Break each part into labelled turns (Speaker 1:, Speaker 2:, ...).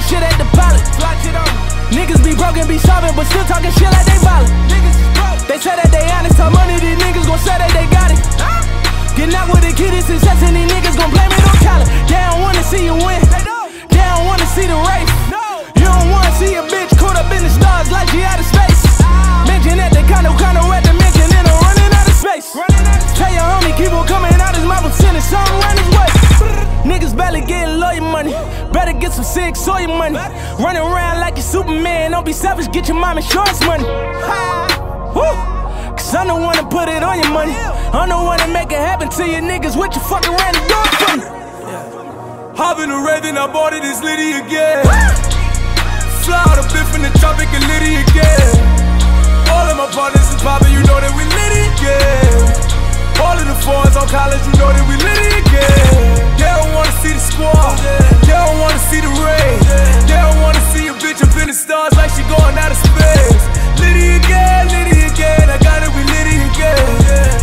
Speaker 1: and popping shit at the pilot. Fly shit on. Niggas be broken, be sobbing, but still talking shit like they violent. Niggas broke. They say that they honest, how money these niggas gon' say that they got it. Getting out with the kid is success and these niggas gon' blame it on Khaled. They don't wanna see you win. They don't wanna see the race. You don't wanna see a bitch caught up in the stars like she some sick soy money. Running around like you Superman. Don't be selfish, get your mom insurance money. Woo! Cause I'm the one to put it on your money. I'm the one to make it happen to you niggas. What you fucking ran the door for me?
Speaker 2: Hop in the then I bought it, it's litty again. Fly out a bit from the tropic and litty again. All of my partners is poppin', you know that we litty again. All of the fours on college, you know that we litty stars like she going out of space. Litty again, litty again, I got it, we litty again.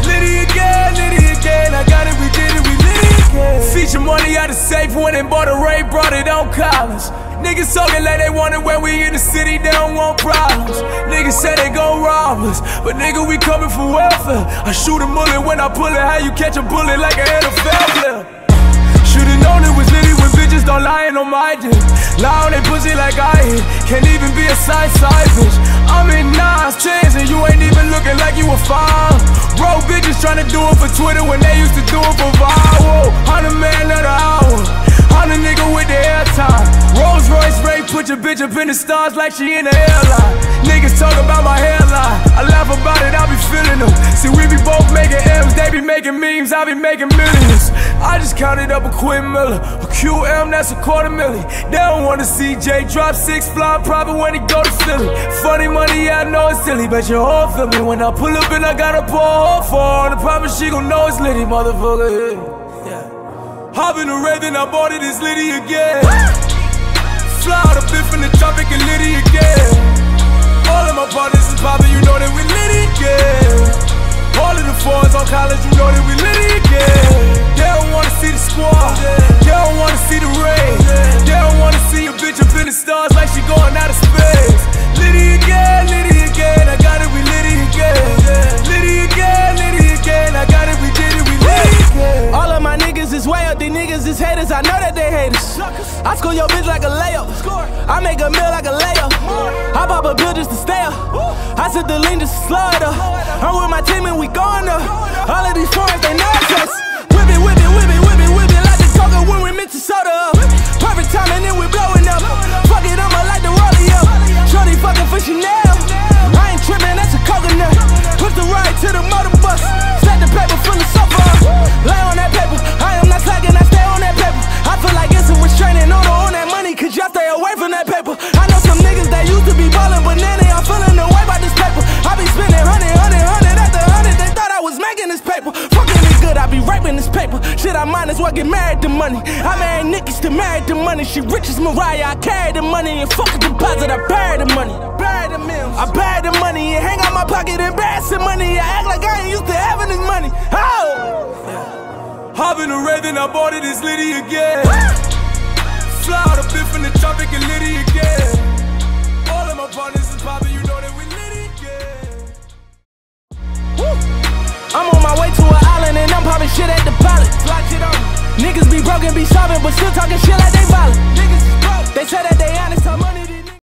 Speaker 2: Litty again, litty again, I got it, we did it, we litty again. Feature money out of safe, went and bought a Wraith, brought it on college. Niggas talking like they want it when we in the city, they don't want problems. Niggas say they gon' rob us, but nigga, we coming for welfare. I shoot a bullet when I pull it, how you catch a bullet like an NFL player? Should've known it was litty like I hit. Can't even be a side side bitch. I'm in nines, tens, and you ain't even looking like you a fine. Bro, bitches tryna do it for Twitter when they used to do it for viral. Hundred man of the hour. I'm the nigga with the airtime. Rolls Royce Wraith, put your bitch up in the stars like she in the airline. Niggas talk about my hairline. I laugh about it, I be feeling them. See, we be making memes, I be making millions. I just counted up a Quinn Miller, a QM, that's a quarter million. They don't wanna see Jay drop six fly private when he go to Philly. Funny money, I know it's silly, but your whole feel me when I pull up and I got a hole for her. I promise she gon' know it's litty, motherfucker. Yeah. Hop red, then I bought it, it's litty again. Fly out a bit from the tropic and litty again. All of my partners is poppin', you know that we litty again. All of the fours on college, you know that we litty again. They don't wanna see the squad, they don't wanna see the rain. They don't wanna see a bitch up in the stars like she going out of space. Litty again, litty again, I got it, we litty again. Litty again, litty again, I got it, we did it, we litty again.
Speaker 1: All of my niggas is way up, these niggas is haters, I know that they haters. I score your bitch like a layup. I make a meal like a layup. I pop a bill just to stay up. I the lean to. I'm with my team and we going up. All of these foreigns, they know us. I might as well get married to money. I married niggas to married to money. She rich as Mariah, I carry the money and fuck a deposit. I bury the money. Bury the mills. I bury the money and hang out my pocket, embarrassing money. I act like I ain't used to having this money. Oh!
Speaker 2: Hop in the red, then I bought it, it's litty again. Fly out a bit from the tropic and litty again.
Speaker 1: Niggas be broken,